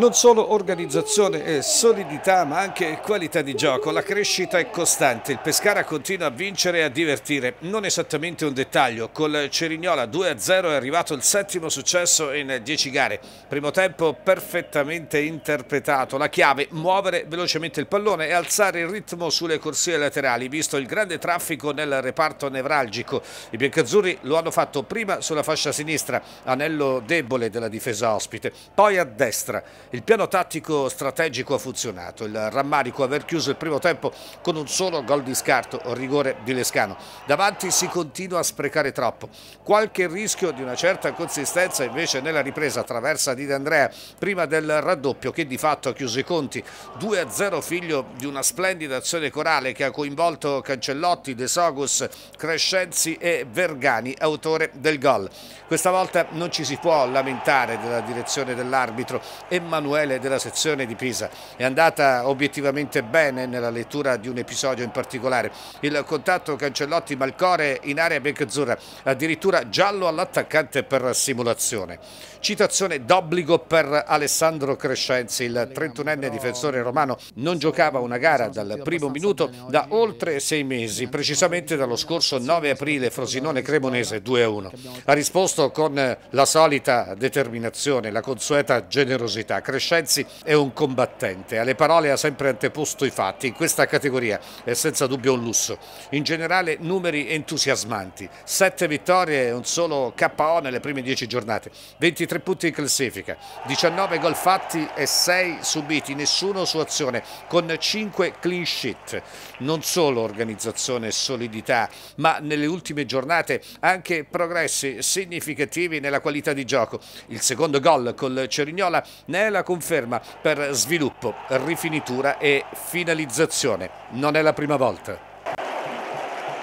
Non solo organizzazione e solidità, ma anche qualità di gioco. La crescita è costante. Il Pescara continua a vincere e a divertire. Non esattamente un dettaglio. Col Cerignola 2-0 è arrivato il settimo successo in 10 gare. Primo tempo perfettamente interpretato. La chiave, muovere velocemente il pallone e alzare il ritmo sulle corsie laterali, visto il grande traffico nel reparto nevralgico. I biancazzurri lo hanno fatto prima sulla fascia sinistra, anello debole della difesa ospite, poi a destra il piano tattico strategico ha funzionato, il rammarico aver chiuso il primo tempo con un solo gol di scarto rigore di Lescano. Davanti si continua a sprecare troppo. Qualche rischio di una certa consistenza invece nella ripresa attraversa di D'Andrea prima del raddoppio che di fatto ha chiuso i conti. 2-0 figlio di una splendida azione corale che ha coinvolto Cancellotti, De Sogus, Crescenzi e Vergani, autore del gol. Questa volta non ci si può lamentare della direzione dell'arbitro Emanuele Emanuele della sezione di Pisa. È andata obiettivamente bene nella lettura di un episodio in particolare. Il contatto Cancellotti-Malcore in area beccazzurra, addirittura giallo all'attaccante per simulazione. Citazione d'obbligo per Alessandro Crescenzi, il 31enne difensore romano non giocava una gara dal primo minuto da oltre sei mesi, precisamente dallo scorso 9 aprile Frosinone Cremonese 2-1. Ha risposto con la solita determinazione, la consueta generosità. Crescenzi è un combattente, alle parole ha sempre anteposto i fatti, in questa categoria è senza dubbio un lusso. In generale numeri entusiasmanti, 7 vittorie e un solo KO nelle prime 10 giornate, 23 punti in classifica, 19 gol fatti e 6 subiti, nessuno su azione, con 5 clean sheet. Non solo organizzazione e solidità, ma nelle ultime giornate anche progressi significativi nella qualità di gioco. Il secondo gol col Cerignola ne la conferma per sviluppo, rifinitura e finalizzazione. Non è la prima volta.